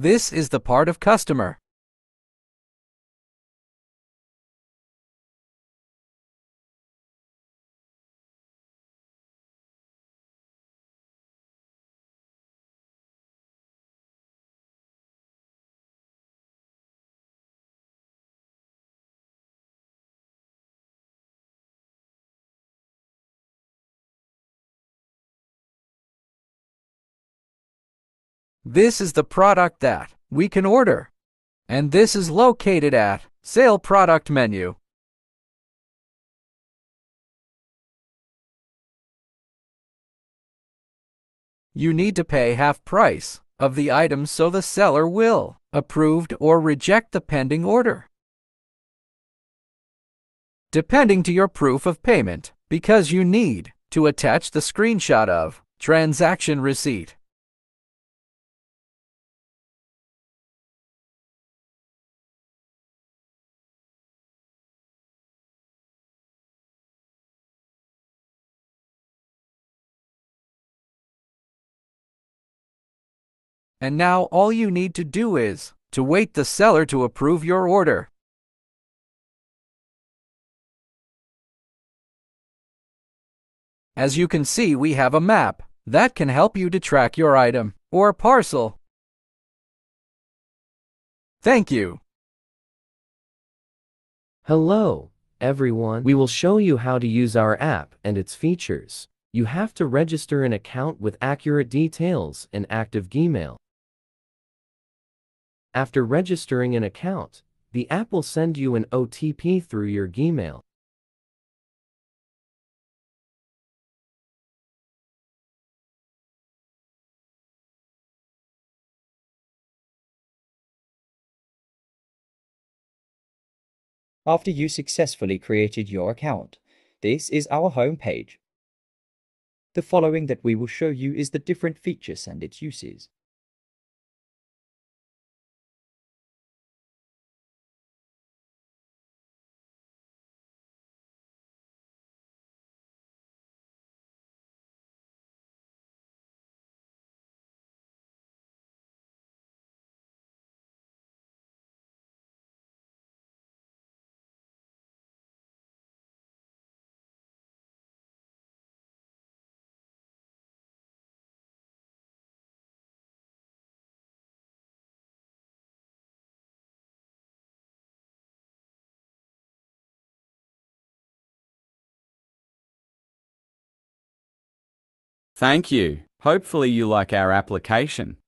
This is the part of customer. This is the product that we can order. And this is located at Sale Product menu. You need to pay half price of the item so the seller will approved or reject the pending order. Depending to your proof of payment, because you need to attach the screenshot of transaction receipt. And now all you need to do is to wait the seller to approve your order. As you can see, we have a map that can help you to track your item or parcel. Thank you. Hello, everyone. We will show you how to use our app and its features. You have to register an account with accurate details and active Gmail. After registering an account, the app will send you an OTP through your Gmail. After you successfully created your account, this is our home page. The following that we will show you is the different features and its uses. Thank you. Hopefully you like our application.